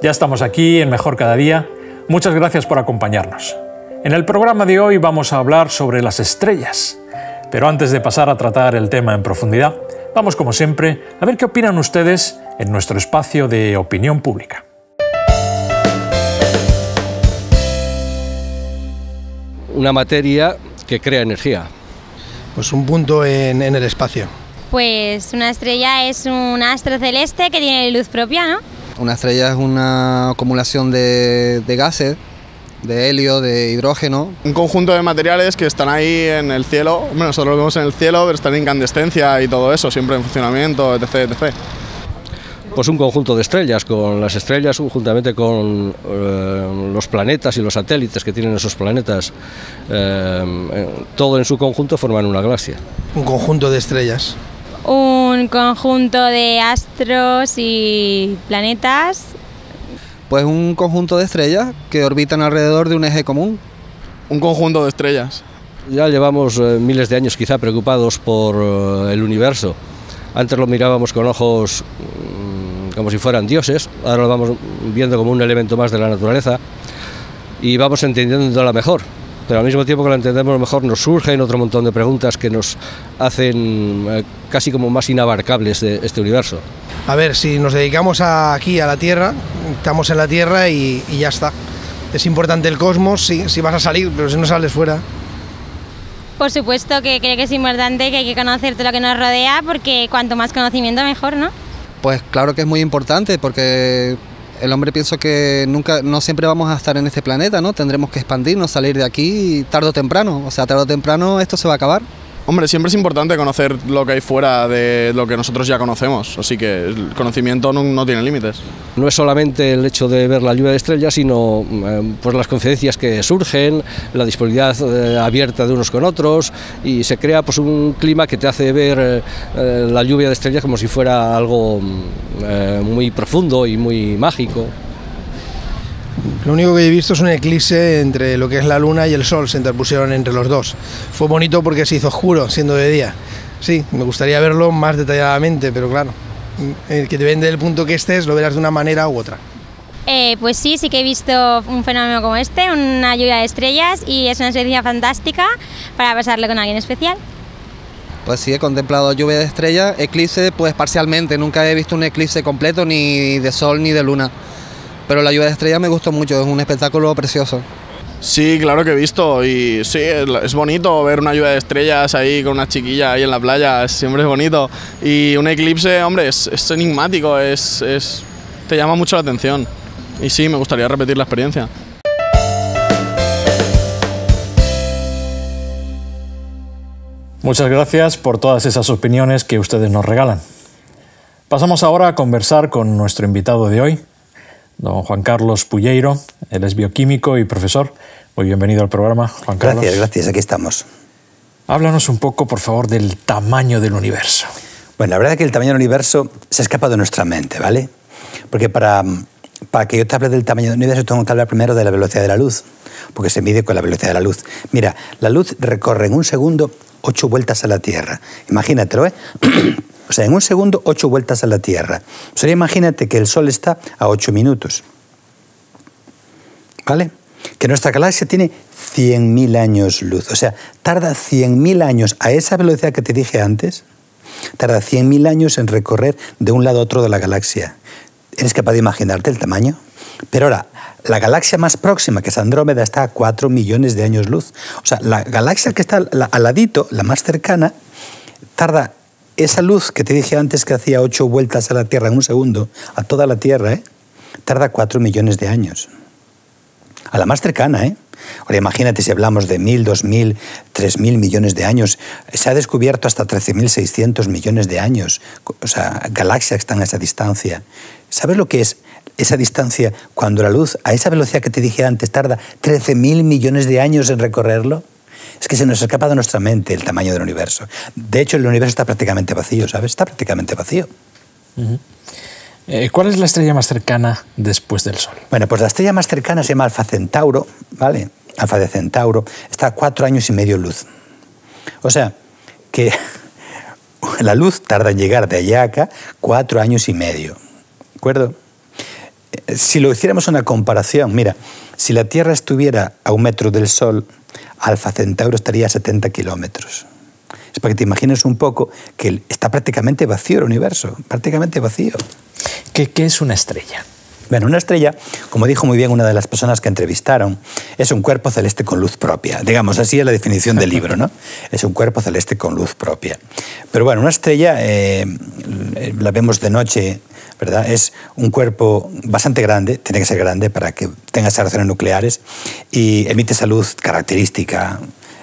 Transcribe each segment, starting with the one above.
Ya estamos aquí en Mejor Cada Día. Muchas gracias por acompañarnos. En el programa de hoy vamos a hablar sobre las estrellas. Pero antes de pasar a tratar el tema en profundidad, vamos como siempre a ver qué opinan ustedes en nuestro espacio de opinión pública. Una materia que crea energía. Pues un punto en, en el espacio. Pues una estrella es un astro celeste que tiene luz propia, ¿no? Una estrella es una acumulación de, de gases, de helio, de hidrógeno. Un conjunto de materiales que están ahí en el cielo. Bueno, nosotros lo vemos en el cielo, pero están en incandescencia y todo eso, siempre en funcionamiento, etc. etc. Pues un conjunto de estrellas, con las estrellas juntamente con eh, los planetas y los satélites que tienen esos planetas, eh, todo en su conjunto forman una galaxia. Un conjunto de estrellas. Un conjunto de astros y planetas. Pues un conjunto de estrellas que orbitan alrededor de un eje común. Un conjunto de estrellas. Ya llevamos eh, miles de años quizá preocupados por eh, el universo. Antes lo mirábamos con ojos mm, como si fueran dioses, ahora lo vamos viendo como un elemento más de la naturaleza y vamos entendiéndola mejor. Pero al mismo tiempo que la entendemos mejor nos surgen otro montón de preguntas que nos hacen eh, casi como más inabarcables de este universo. A ver, si nos dedicamos a- aquí a la Tierra, estamos en la Tierra y, y ya está. Es importante el cosmos, sí, si vas a salir, pero si no sales fuera. Por supuesto que creo que es importante que hay que conocer todo lo que nos rodea porque cuanto más conocimiento mejor, ¿no? Pues claro que es muy importante porque el hombre pienso que nunca, no siempre vamos a estar en este planeta, ¿no? Tendremos que expandirnos, salir de aquí tarde o temprano. O sea, tarde o temprano esto se va a acabar. Hombre, siempre es importante conocer lo que hay fuera de lo que nosotros ya conocemos, así que el conocimiento no, no tiene límites. No es solamente el hecho de ver la lluvia de estrellas, sino eh, pues las coincidencias que surgen, la disponibilidad eh, abierta de unos con otros y se crea pues un clima que te hace ver eh, la lluvia de estrellas como si fuera algo mm, muy profundo y muy mágico. Lo único que he visto es un eclipse entre lo que es la luna y el sol, se interpusieron entre los dos. Fue bonito porque se hizo oscuro, siendo de día. Sí, me gustaría verlo más detalladamente, pero claro, el que depende del punto que estés, lo verás de una manera u otra. Eh, pues sí, sí que he visto un fenómeno como este, una lluvia de estrellas y es una experiencia fantástica para pasarlo con alguien especial. Pues sí, he contemplado lluvia de estrellas, eclipse pues parcialmente, nunca he visto un eclipse completo ni de sol ni de luna. Pero la lluvia de estrellas me gustó mucho, es un espectáculo precioso. Sí, claro que he visto y sí, es bonito ver una lluvia de estrellas ahí con una chiquilla ahí en la playa, siempre es bonito. Y un eclipse, hombre, es, es enigmático, es, es- te llama mucho la atención. Y sí, me gustaría repetir la experiencia. Muchas gracias por todas esas opiniones que ustedes nos regalan. Pasamos ahora a conversar con nuestro invitado de hoy, don Juan Carlos Pulleiro. Él es bioquímico y profesor. Muy bienvenido al programa, Juan Carlos. Gracias, gracias, aquí estamos. Háblanos un poco, por favor, del tamaño del universo. Bueno, la verdad es que el tamaño del universo se escapa de nuestra mente, ¿vale? Porque para, para que yo te hable del tamaño del universo tengo que hablar primero de la velocidad de la luz, porque se mide con la velocidad de la luz. Mira, la luz recorre en un segundo ocho vueltas a la Tierra. Imagínatelo, ¿eh? o sea, en un segundo ocho vueltas a la Tierra. O imagínate que el Sol está a ocho minutos. ¿Vale? Que nuestra galaxia tiene 100.000 años luz. O sea, tarda 100.000 años a esa velocidad que te dije antes, tarda 100.000 años en recorrer de un lado a otro de la galaxia. ¿Eres capaz de imaginarte el tamaño? Pero ahora, la galaxia más próxima, que es Andrómeda, está a 4 millones de años luz. O sea, la galaxia que está al ladito, la más cercana, tarda esa luz que te dije antes que hacía 8 vueltas a la Tierra en un segundo, a toda la Tierra, ¿eh? tarda 4 millones de años. A la más cercana, ¿eh? Ahora imagínate si hablamos de mil, dos mil, tres mil millones de años. Se ha descubierto hasta 13.600 millones de años. O sea, galaxias que están a esa distancia. ¿Sabes lo que es esa distancia cuando la luz, a esa velocidad que te dije antes, tarda 13.000 millones de años en recorrerlo? Es que se nos escapa de nuestra mente el tamaño del universo. De hecho, el universo está prácticamente vacío, ¿sabes? Está prácticamente vacío. Eh, ¿Cuál es la estrella más cercana después del Sol? Bueno, pues la estrella más cercana se llama Alfa Centauro, ¿vale? Alfa de Centauro, está a cuatro años y medio luz. O sea, que la luz tarda en llegar de allá a acá cuatro años y medio. ¿De acuerdo? si lo hiciéramos una comparación, mira, si la Tierra estuviera a un metro del Sol, Alfa Centauro estaría a 70 kilómetros. Es para que te imagines un poco que está prácticamente vacío el universo, prácticamente vacío. ¿Qué, qué es una estrella? Bueno, una estrella, como dijo muy bien una de las personas que entrevistaron, es un cuerpo celeste con luz propia. Digamos, así es la definición del libro, ¿no? Es un cuerpo celeste con luz propia. Pero bueno, una estrella, eh, la vemos de noche, ¿verdad? Es un cuerpo bastante grande, tiene que ser grande para que tenga esas reacciones nucleares y emite esa luz característica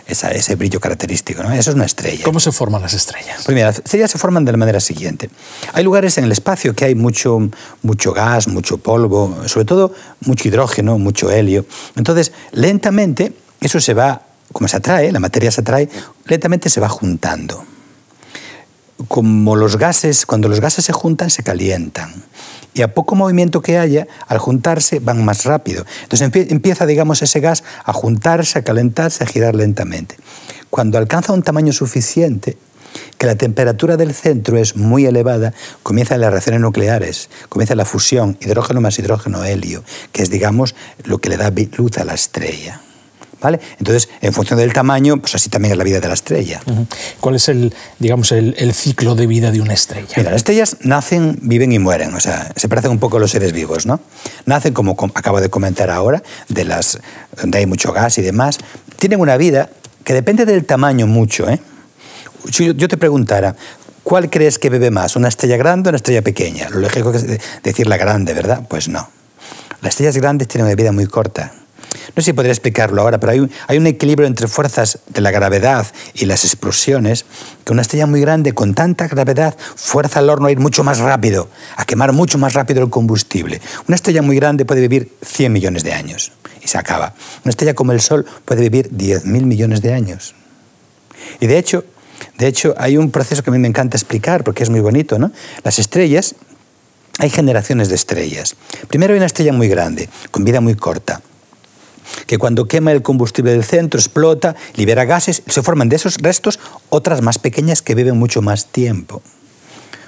ese brillo característico. ¿no? Eso es una estrella. ¿Cómo se forman las estrellas? Pues mira, las estrellas se forman de la manera siguiente. Hay lugares en el espacio que hay mucho, mucho gas, mucho polvo, sobre todo mucho hidrógeno, mucho helio. Entonces, lentamente, eso se va, como se atrae, la materia se atrae, lentamente se va juntando como los gases, cuando los gases se juntan, se calientan. Y a poco movimiento que haya, al juntarse, van más rápido. Entonces empieza, digamos, ese gas a juntarse, a calentarse, a girar lentamente. Cuando alcanza un tamaño suficiente, que la temperatura del centro es muy elevada, comienzan las reacciones nucleares, comienza la fusión, hidrógeno más hidrógeno, helio, que es, digamos, lo que le da luz a la estrella. Entonces, en función del tamaño, pues así también es la vida de la estrella. ¿Cuál es el, digamos, el, ciclo de vida de una estrella? Mira, las estrellas nacen, viven y mueren, o sea, se parecen un poco a los seres vivos, ¿no? Nacen, como acabo de comentar ahora, de las, donde hay mucho gas y demás. Tienen una vida que depende del tamaño mucho, ¿eh? Si yo te preguntara, ¿cuál crees que bebe más? ¿Una estrella grande o una estrella pequeña? Lo lógico es decir la grande, ¿verdad? Pues no. Las estrellas grandes tienen una vida muy corta no sé si podría explicarlo ahora, pero hay un, hay un equilibrio entre fuerzas de la gravedad y las explosiones, que una estrella muy grande con tanta gravedad fuerza al horno a ir mucho más rápido, a quemar mucho más rápido el combustible. Una estrella muy grande puede vivir 100 millones de años y se acaba. Una estrella como el Sol puede vivir 10.000 millones de años. Y de hecho, de hecho, hay un proceso que a mí me encanta explicar porque es muy bonito. ¿no? Las estrellas, hay generaciones de estrellas. Primero hay una estrella muy grande, con vida muy corta que cuando quema el combustible del centro explota, libera gases, se forman de esos restos otras más pequeñas que viven mucho más tiempo.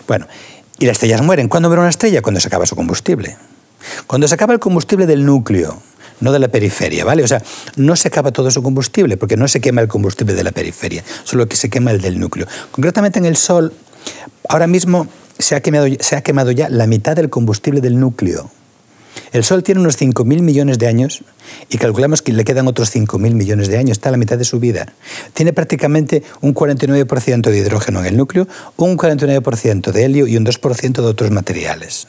Bueno, y las estrellas mueren. ¿Cuándo muere una estrella? Cuando se acaba su combustible. Cuando se acaba el combustible del núcleo, no de la periferia, ¿vale? O sea, no se acaba todo su combustible, porque no se quema el combustible de la periferia, solo que se quema el del núcleo. Concretamente en el Sol, ahora mismo se ha quemado, se ha quemado ya la mitad del combustible del núcleo. El Sol tiene unos 5.000 millones de años y calculamos que le quedan otros 5.000 millones de años, está a la mitad de su vida. Tiene prácticamente un 49% de hidrógeno en el núcleo, un 49% de helio y un 2% de otros materiales.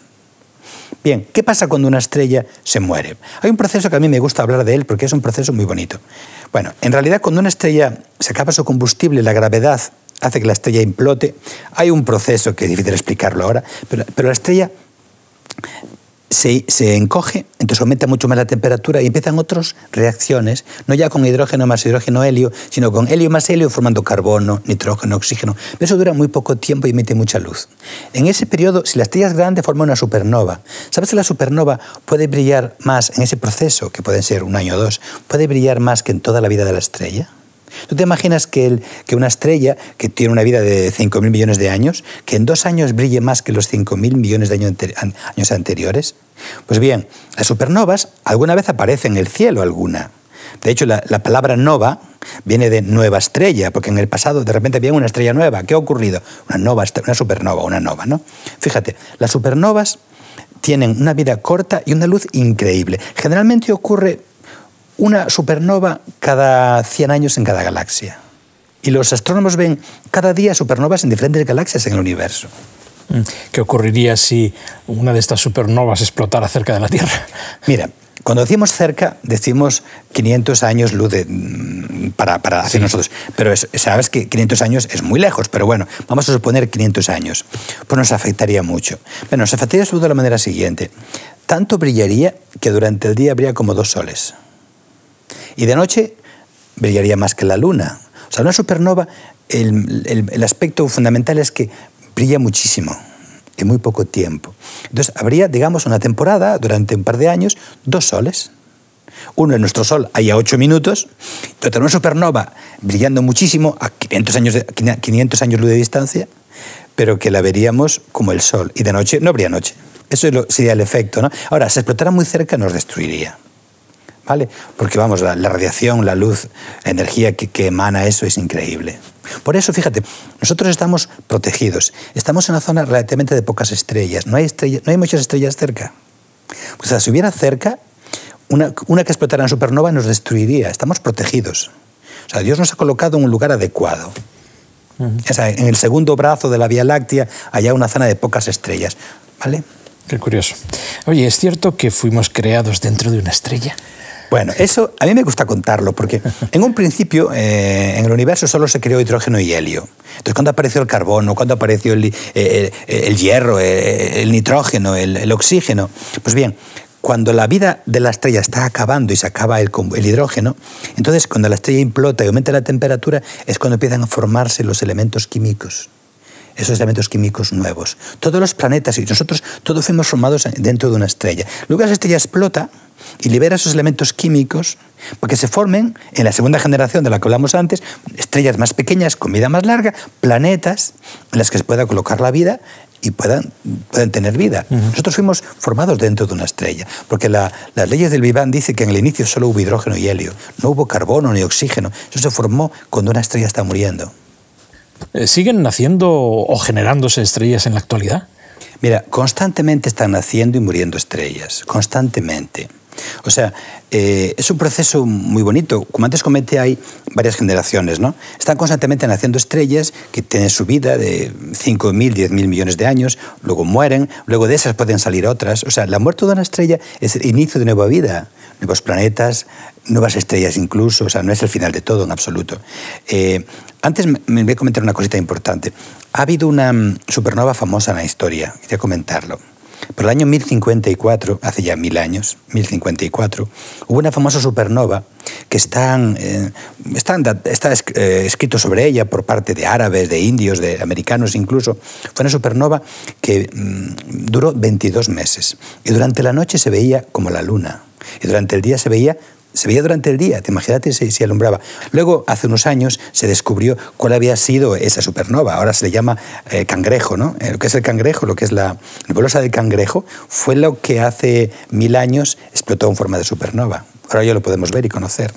Bien, ¿qué pasa cuando una estrella se muere? Hay un proceso que a mí me gusta hablar de él porque es un proceso muy bonito. Bueno, en realidad cuando una estrella se acaba su combustible, la gravedad hace que la estrella implote. Hay un proceso que es difícil explicarlo ahora, pero, pero la estrella se, encoge, entonces aumenta mucho más la temperatura y empiezan otras reacciones, no ya con hidrógeno más hidrógeno helio, sino con helio más helio formando carbono, nitrógeno, oxígeno. Eso dura muy poco tiempo y emite mucha luz. En ese periodo, si la estrella es grande, forma una supernova. ¿Sabes que la supernova puede brillar más en ese proceso, que puede ser un año o dos, puede brillar más que en toda la vida de la estrella? ¿Tú te imaginas que, que una estrella que tiene una vida de 5.000 millones de años, que en dos años brille más que los 5.000 millones de años, anteriores? Pues bien, las supernovas alguna vez aparecen en el cielo alguna. De hecho, la, la, palabra nova viene de nueva estrella, porque en el pasado de repente había una estrella nueva. ¿Qué ha ocurrido? Una, nova, una supernova, una nova, ¿no? Fíjate, las supernovas tienen una vida corta y una luz increíble. Generalmente ocurre una supernova cada 100 años en cada galaxia. Y los astrónomos ven cada día supernovas en diferentes galaxias en el universo. Mm. ¿Qué ocurriría si una de estas supernovas explotara cerca de la Tierra? Mira, cuando decimos cerca, decimos 500 años luz mm, para, para hacer nosotros. Pero sabes que 500 años es muy lejos, pero bueno, vamos a suponer 500 años. Pues nos afectaría mucho. Bueno, nos afectaría sobre de la manera siguiente. Tanto brillaría que durante el día habría como dos soles. Y de noche brillaría más que la luna. O sea, una supernova, el, aspecto fundamental es que brilla muchísimo en muy poco tiempo. Entonces, habría, digamos, una temporada durante un par de años, dos soles. Uno en nuestro Sol hay a 8 minutos, otra una supernova brillando muchísimo a 500 años, de, 500 años luz de distancia, pero que la veríamos como el Sol. Y de noche no habría noche. Eso sería el efecto. ¿no? Ahora, si explotara muy cerca nos destruiría. ¿Vale? Porque vamos, la, la radiación, la luz, la energía que, que emana eso es increíble. Por eso, fíjate, nosotros estamos protegidos. Estamos en una zona relativamente de pocas estrellas. No hay, estrella- no hay muchas estrellas cerca. O sea, si hubiera cerca, una, una que explotara en supernova nos destruiría. Estamos protegidos. O sea, Dios nos ha colocado en un lugar adecuado. O sea, en el segundo brazo de la Vía Láctea, allá una zona de pocas estrellas. ¿Vale? Qué curioso. Oye, ¿es cierto que fuimos creados dentro de una estrella? Bueno, eso a mí me gusta contarlo porque en un principio eh, en el universo solo se creó hidrógeno y helio. Entonces, cuando apareció el carbono, cuando apareció el, eh, el- el hierro, el nitrógeno, el, oxígeno, pues bien, cuando la vida de la estrella está acabando y se acaba el, el hidrógeno, entonces cuando la estrella implota y aumenta la temperatura es cuando empiezan a formarse los elementos químicos esos elementos químicos nuevos. Todos los planetas y nosotros, todos fuimos formados dentro de una estrella. Luego esa estrella explota y libera esos elementos químicos para que se formen, en la segunda generación de la que hablamos antes, estrellas más pequeñas con vida más larga, planetas en las que se pueda colocar la vida y puedan, tener vida. Nosotros fuimos formados dentro de una estrella, porque la- las leyes del Viván dicen que en el inicio solo hubo hidrógeno y helio, no hubo carbono ni oxígeno. Eso se formó cuando una estrella está muriendo. Eh, ¿Siguen naciendo o generándose estrellas en la actualidad? Mira, constantemente están naciendo y muriendo estrellas, constantemente. O sea, eh, es un proceso muy bonito. Como antes comenté, hay varias generaciones, ¿no? Están constantemente naciendo estrellas que tienen su vida de 5.000, 10.000 millones de años, luego mueren, luego de esas pueden salir otras. O sea, la muerte de una estrella es el inicio de nueva vida, nuevos planetas, nuevas estrellas incluso, o sea, no es el final de todo en absoluto. Eh, antes me voy a comentar una cosita importante. Ha habido una mm, supernova famosa en la historia, quería comentarlo. Por el año 1054, hace ya mil años, 1054, hubo una famosa supernova que están, eh, está eh, escrito sobre ella por parte de árabes, de indios, de americanos incluso. Fue una supernova que mm, duró 22 meses y durante la noche se veía como la luna y durante el día se veía se veía durante el día, te imagínate si, si alumbraba. Luego, hace unos años, se descubrió cuál había sido esa supernova. Ahora se le llama eh, cangrejo, ¿no? Eh, lo que es el cangrejo, lo que es la nebulosa del cangrejo, fue lo que hace mil años explotó en forma de supernova. Ahora ya lo podemos ver y conocer.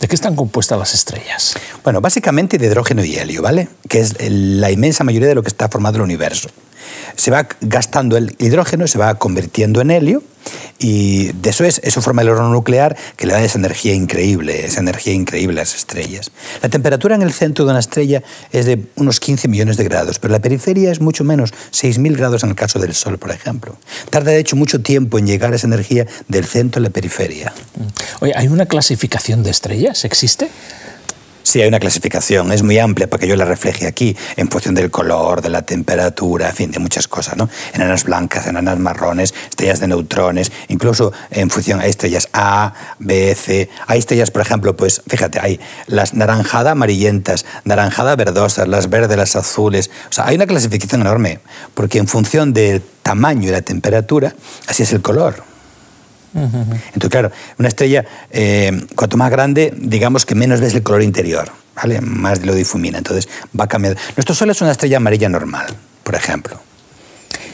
¿De qué están compuestas las estrellas? Bueno, básicamente de hidrógeno y helio, ¿vale? Que es la inmensa mayoría de lo que está formado el universo. Se va gastando el hidrógeno, se va convirtiendo en helio y de eso es, eso forma el horno nuclear que le da esa energía increíble, esa energía increíble a las estrellas. La temperatura en el centro de una estrella es de unos 15 millones de grados, pero la periferia es mucho menos, 6.000 grados en el caso del Sol, por ejemplo. Tarda de hecho mucho tiempo en llegar esa energía del centro a la periferia. Oye, ¿hay una clasificación de estrellas? ¿Existe? Sí, hay una clasificación, es muy amplia para que yo la refleje aquí, en función del color, de la temperatura, en fin, de muchas cosas, ¿no? Enanas blancas, enanas marrones, estrellas de neutrones, incluso en función a estrellas A, B, C. Hay estrellas, por ejemplo, pues fíjate, hay las naranjada amarillentas, naranjada verdosas, las verdes, las azules. O sea, hay una clasificación enorme, porque en función del tamaño y la temperatura, así es el color. Entonces, claro, una estrella, eh, cuanto más grande, digamos que menos ves el color interior, ¿vale? Más lo difumina, entonces va cambiando. Nuestro Sol es una estrella amarilla normal, por ejemplo.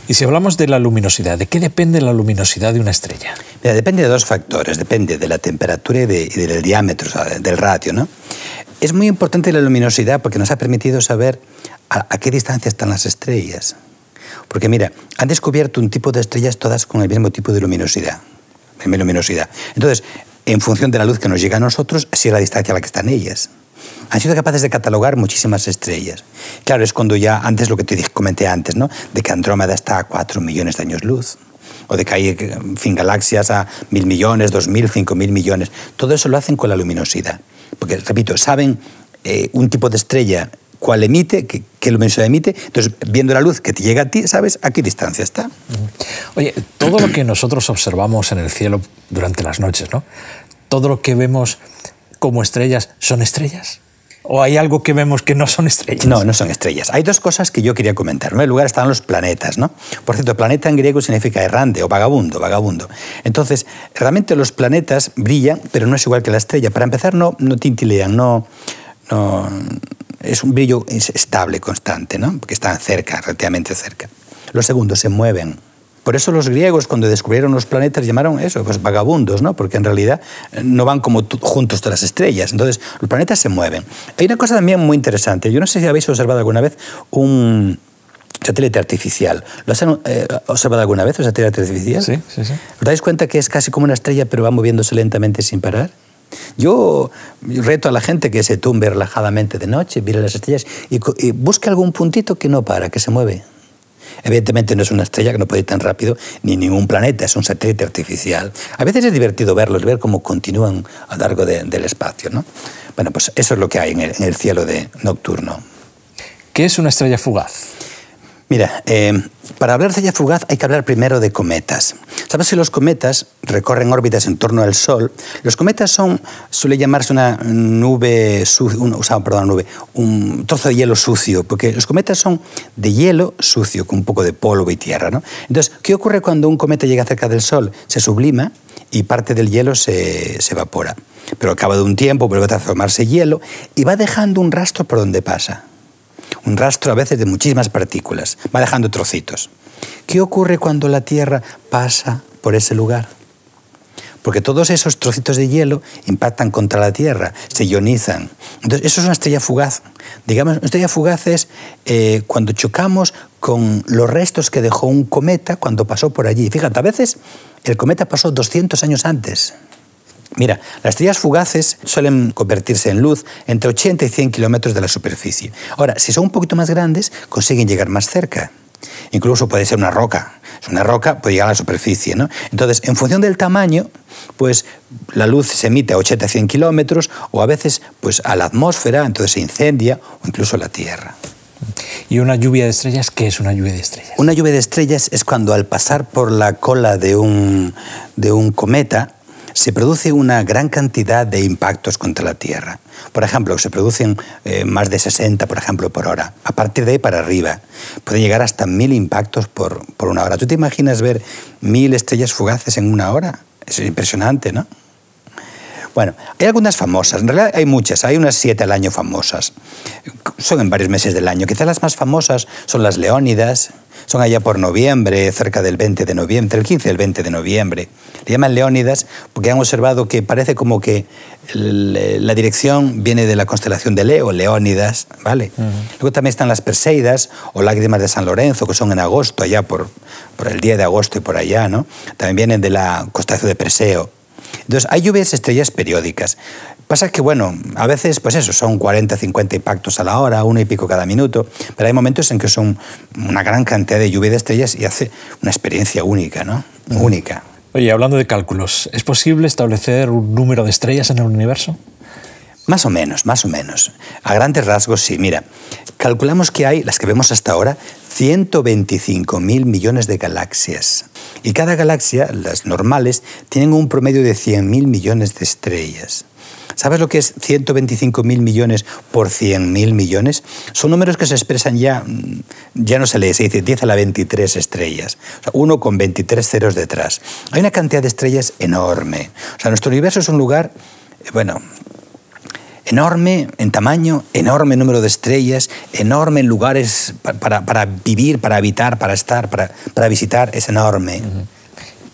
Y si hablamos de la luminosidad, ¿de qué depende la luminosidad de una estrella? Mira, depende de dos factores, depende de la temperatura y, de- y del diámetro, o sea, del ratio, ¿no? Es muy importante la luminosidad porque nos ha permitido saber a, a qué distancia están las estrellas. Porque mira, han descubierto un tipo de estrellas todas con el mismo tipo de luminosidad. De luminosidad. Entonces, en función de la luz que nos llega a nosotros, así es la distancia a la que están ellas. Han sido capaces de catalogar muchísimas estrellas. Claro, es cuando ya, antes lo que te comenté antes, ¿no? De que Andrómeda está a 4 millones de años luz. O de que hay, en fin, galaxias a mil millones, dos mil, cinco mil millones. Todo eso lo hacen con la luminosidad. Porque, repito, saben eh, un tipo de estrella cuál emite, qué, qué luminosidad emite. Entonces, viendo la luz que te llega a ti, sabes a qué distancia está. Oye, todo lo que nosotros observamos en el cielo durante las noches, ¿no? Todo lo que vemos como estrellas, ¿son estrellas? ¿O hay algo que vemos que no son estrellas? No, no son estrellas. Hay dos cosas que yo quería comentar. En primer lugar están los planetas, ¿no? Por cierto, planeta en griego significa errante o vagabundo, vagabundo. Entonces, realmente los planetas brillan, pero no es igual que la estrella. Para empezar, no, no tintilean, no, no, es un brillo es estable, constante, ¿no? Porque están cerca, relativamente cerca. Los segundos se mueven. Por eso los griegos, cuando descubrieron los planetas, llamaron eso, pues vagabundos, ¿no? Porque en realidad eh, no van como juntos todas las estrellas. Entonces, los planetas se mueven. Hay una cosa también muy interesante. Yo no sé si habéis observado alguna vez un satélite artificial. ¿Lo has eh, observado alguna vez, un satélite artificial? Sí, sí, sí. ¿Os dais cuenta que es casi como una estrella, pero va moviéndose lentamente sin parar? Yo reto a la gente que se tumbe relajadamente de noche, mire las estrellas y, y busque algún puntito que no para, que se mueve. Evidentemente no es una estrella que no puede ir tan rápido, ni ningún planeta, es un satélite artificial. A veces es divertido verlos, ver cómo continúan a lo largo del espacio. ¿no? Bueno, pues eso es lo que hay en el, en el cielo de nocturno. ¿Qué es una estrella fugaz? Mira, eh, para hablar de estrella fugaz hay que hablar primero de cometas. ¿Sabes si los cometas recorren órbitas en torno al Sol? Los cometas son, suele llamarse una nube, un, perdón, nube, un trozo de hielo sucio, porque los cometas son de hielo sucio, con un poco de polvo y tierra. ¿no? Entonces, ¿qué ocurre cuando un cometa llega cerca del Sol? Se sublima y parte del hielo se, se evapora. Pero al cabo de un tiempo vuelve a transformarse hielo y va dejando un rastro por donde pasa un rastro a veces de muchísimas partículas, va dejando trocitos. ¿Qué ocurre cuando la Tierra pasa por ese lugar? Porque todos esos trocitos de hielo impactan contra la Tierra, se ionizan. Entonces, eso es una estrella fugaz. Digamos, una estrella fugaz es eh, cuando chocamos con los restos que dejó un cometa cuando pasó por allí. Fíjate, a veces el cometa pasó 200 años antes. Mira, las estrellas fugaces suelen convertirse en luz entre 80 y 100 kilómetros de la superficie. Ahora, si son un poquito más grandes, consiguen llegar más cerca. Incluso puede ser una roca. Una roca puede llegar a la superficie. ¿no? Entonces, en función del tamaño, pues la luz se emite a 80 100 kilómetros o a veces pues, a la atmósfera, entonces se incendia o incluso a la Tierra. ¿Y una lluvia de estrellas? ¿Qué es una lluvia de estrellas? Una lluvia de estrellas es cuando al pasar por la cola de un, de un cometa, se produce una gran cantidad de impactos contra la Tierra. Por ejemplo, se producen eh, más de 60, por ejemplo, por hora. A partir de ahí para arriba, pueden llegar hasta mil impactos por, por una hora. ¿Tú te imaginas ver mil estrellas fugaces en una hora? Es impresionante, ¿no? Bueno, hay algunas famosas, en realidad hay muchas, hay unas siete al año famosas. Son en varios meses del año. Quizás las más famosas son las Leónidas, son allá por noviembre, cerca del 20 de noviembre, el 15 del 20 de noviembre. Le llaman Leónidas porque han observado que parece como que la dirección viene de la constelación de Leo, Leónidas, ¿vale? Luego también están las Perseidas o Lágrimas de San Lorenzo, que son en agosto, allá por, por el día de agosto y por allá, ¿no? También vienen de la constelación de Perseo. Entonces, hay lluvias estrellas periódicas. Pasa que, bueno, a veces, pues eso, son 40, 50 impactos a la hora, uno y pico cada minuto, pero hay momentos en que son una gran cantidad de lluvia de estrellas y hace una experiencia única, ¿no? Única. Oye, hablando de cálculos, ¿es posible establecer un número de estrellas en el universo? Más o menos, más o menos. A grandes rasgos, sí. Mira, calculamos que hay, las que vemos hasta ahora, 125 mil millones de galaxias. Y cada galaxia, las normales, tienen un promedio de 100 mil millones de estrellas. ¿Sabes lo que es 125 mil millones por 100 mil millones? Son números que se expresan ya, mm, ya no se lee, se dice 10 a la 23 estrellas. O sea, uno con 23 ceros detrás. Hay una cantidad de estrellas enorme. O sea, nuestro universo es un lugar, eh, bueno, enorme en tamaño, enorme número de estrellas, enorme en lugares para, para vivir, para habitar, para estar, para, para visitar, es enorme.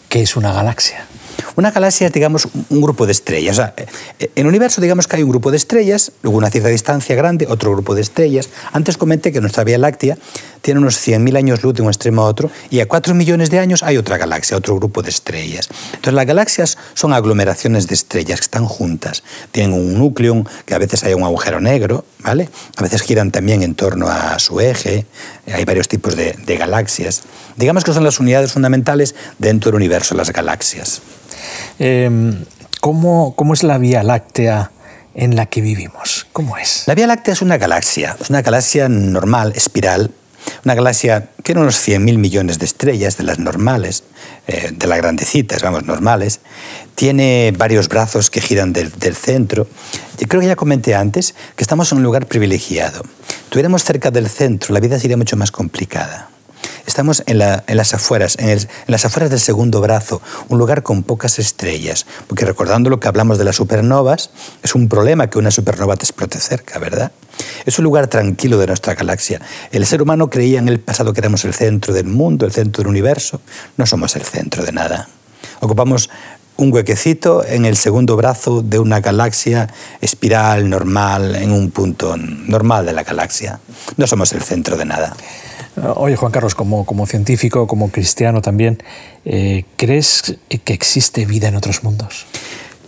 ¿Qué es una galaxia? Una galaxia es, digamos, un grupo de estrellas. Eh, en el universo, digamos que hay un grupo de estrellas, luego una cierta distancia grande, otro grupo de estrellas. Antes comenté que nuestra Vía Láctea tiene unos 100.000 años luz de un extremo a otro, y a 4 millones de años hay otra galaxia, otro grupo de estrellas. Entonces, las galaxias son aglomeraciones de estrellas que están juntas. Tienen un núcleo, que a veces hay un agujero negro, ¿vale? A veces giran también en torno a su eje. Hay varios tipos de galaxias. Digamos que son las unidades fundamentales dentro del universo, las galaxias. Eh, ¿cómo, ¿Cómo es la Vía Láctea? en la que vivimos? ¿Cómo es? La Vía Láctea es una galaxia, es una galaxia normal, espiral, una galaxia que tiene unos 100.000 millones de estrellas, de las normales, eh, de las grandecitas, vamos, normales. Tiene varios brazos que giran del, del, centro. Yo creo que ya comenté antes que estamos en un lugar privilegiado. Tuviéramos cerca del centro, la vida sería mucho más complicada. Estamos en, las afueras, en, en, las afueras del segundo brazo, un lugar con pocas estrellas. Porque recordando lo que hablamos de las supernovas, es un problema que una supernova te explote cerca, ¿verdad? Es un lugar tranquilo de nuestra galaxia. El ser humano creía en el pasado que éramos el centro del mundo, el centro del universo. No somos el centro de nada. Ocupamos un huequecito en el segundo brazo de una galaxia espiral normal, en un punto normal de la galaxia. No somos el centro de nada. Oye, Juan Carlos, como, como científico, como cristiano también, eh, ¿crees que existe vida en otros mundos?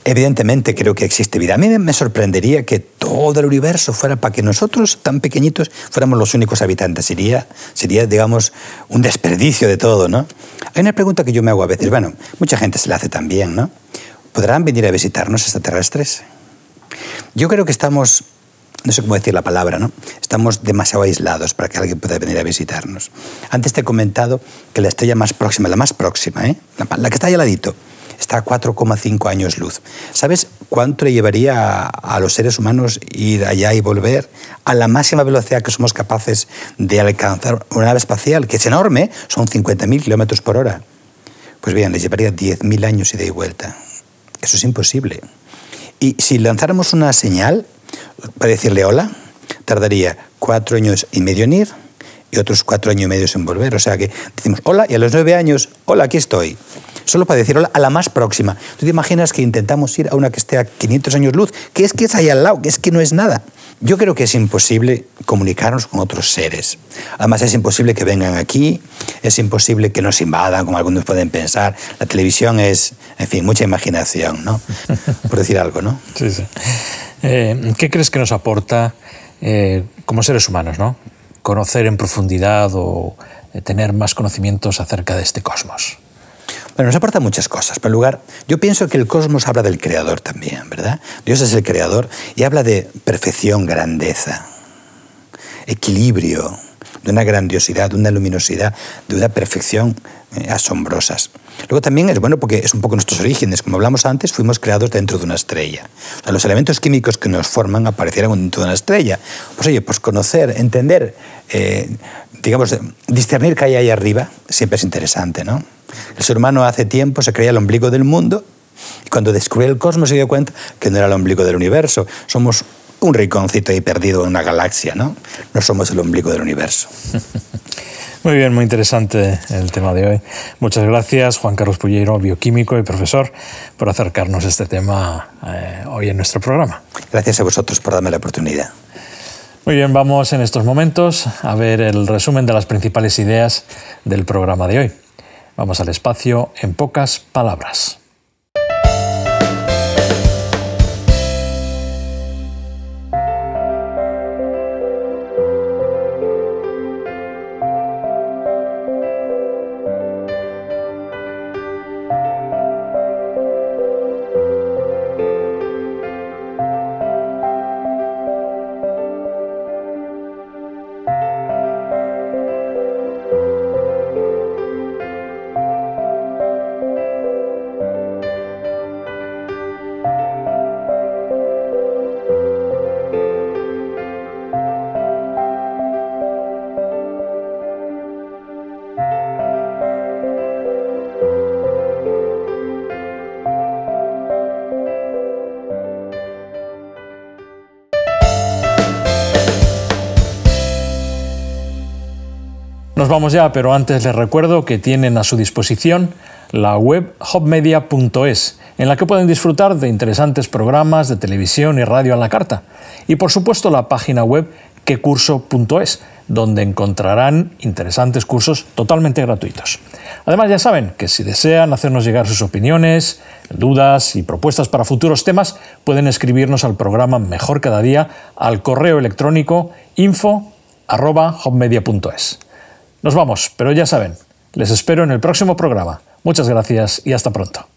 Evidentemente creo que existe vida. A mí me sorprendería que todo el universo fuera para que nosotros, tan pequeñitos, fuéramos los únicos habitantes. Sería, sería, digamos, un desperdicio de todo, ¿no? Hay una pregunta que yo me hago a veces. Bueno, mucha gente se la hace también, ¿no? ¿Podrán venir a visitarnos extraterrestres? Yo creo que estamos, no sé cómo decir la palabra, ¿no? Estamos demasiado aislados para que alguien pueda venir a visitarnos. Antes te he comentado que la estrella más próxima, la más próxima, ¿eh? la que está ahí al ladito, está a 4,5 años luz. ¿Sabes cuánto le llevaría a, los seres humanos ir allá y volver a la máxima velocidad que somos capaces de alcanzar una nave espacial, que es enorme, son 50.000 kilómetros por hora? Pues bien, les llevaría 10.000 años ida y vuelta. Eso es imposible. Y si lanzáramos una señal para decirle hola, tardaría cuatro años y medio en ir y otros cuatro años y medio en volver. O sea que decimos hola y a los nueve años, hola, aquí estoy solo para decir hola a la más próxima. ¿Tú te imaginas que intentamos ir a una que esté a 500 años luz? Que es que es ahí al lado, que es que no es nada. Yo creo que es imposible comunicarnos con otros seres. Además es imposible que vengan aquí, es imposible que nos invadan, como algunos pueden pensar. La televisión es, en fin, mucha imaginación, ¿no? Por decir algo, ¿no? Sí, sí. Eh, ¿Qué crees que nos aporta eh, como seres humanos, ¿no? Conocer en profundidad o eh, tener más conocimientos acerca de este cosmos. Bueno, nos aporta muchas cosas. En primer lugar, yo pienso que el cosmos habla del creador también, ¿verdad? Dios es el creador y habla de perfección, grandeza, equilibrio, de una grandiosidad, de una luminosidad, de una perfección eh, asombrosas. Luego también es bueno porque es un poco nuestros orígenes. Como hablamos antes, fuimos creados dentro de una estrella. O sea, los elementos químicos que nos forman aparecieron dentro de una estrella. Pues oye, pues conocer, entender, eh, digamos, discernir qué hay ahí arriba siempre es interesante, ¿no? El ser humano hace tiempo se creía el ombligo del mundo y cuando descubrió el cosmos se dio cuenta que no era el ombligo del universo. Somos un rinconcito ahí perdido en una galaxia, ¿no? No somos el ombligo del universo. Muy bien, muy interesante el tema de hoy. Muchas gracias, Juan Carlos Pulleiro, bioquímico y profesor, por acercarnos a este tema eh, hoy en nuestro programa. Gracias a vosotros por darme la oportunidad. Muy bien, vamos en estos momentos a ver el resumen de las principales ideas del programa de hoy. Vamos al espacio en pocas palabras. Nos vamos ya, pero antes les recuerdo que tienen a su disposición la web hopmedia.es, en la que pueden disfrutar de interesantes programas de televisión y radio a la carta. Y por supuesto la página web quecurso.es, donde encontrarán interesantes cursos totalmente gratuitos. Además ya saben que si desean hacernos llegar sus opiniones, dudas y propuestas para futuros temas, pueden escribirnos al programa Mejor Cada Día al correo electrónico info.hopmedia.es. Nos vamos, pero ya saben, les espero en el próximo programa. Muchas gracias y hasta pronto.